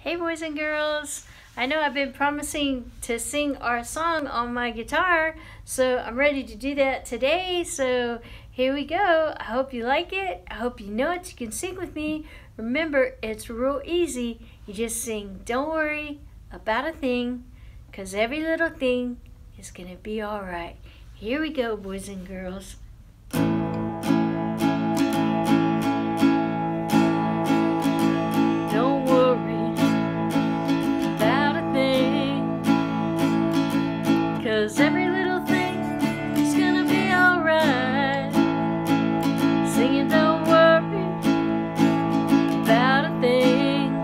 Hey boys and girls, I know I've been promising to sing our song on my guitar, so I'm ready to do that today. So here we go. I hope you like it. I hope you know it. You can sing with me. Remember, it's real easy. You just sing, don't worry about a thing, because every little thing is going to be all right. Here we go, boys and girls. Cause every little thing is gonna be alright. Singing, don't worry about a thing.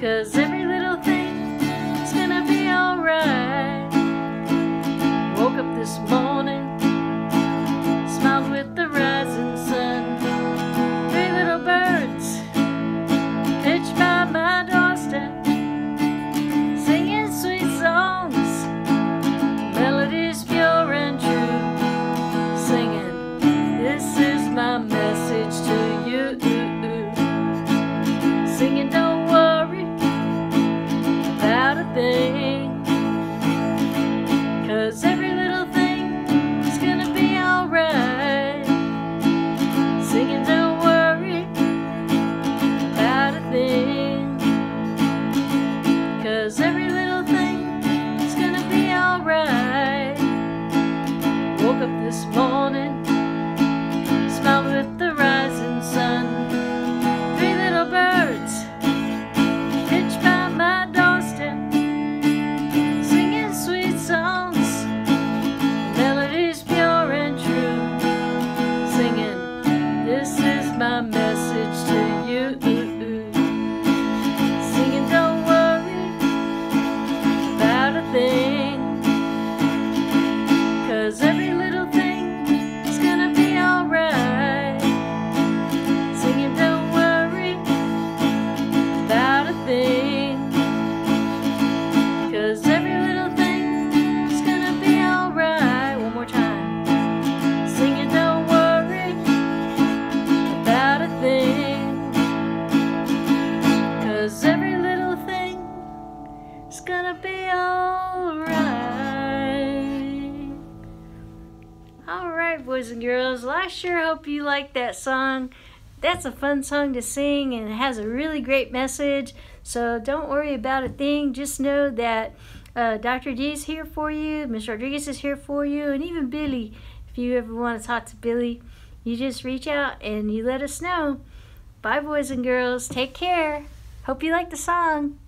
Cause this morning alright Alright boys and girls, well, I sure hope you like that song that's a fun song to sing and it has a really great message. So don't worry about a thing. Just know that uh, Dr. D is here for you, Ms. Rodriguez is here for you, and even Billy. If you ever want to talk to Billy, you just reach out and you let us know. Bye, boys and girls. Take care. Hope you like the song.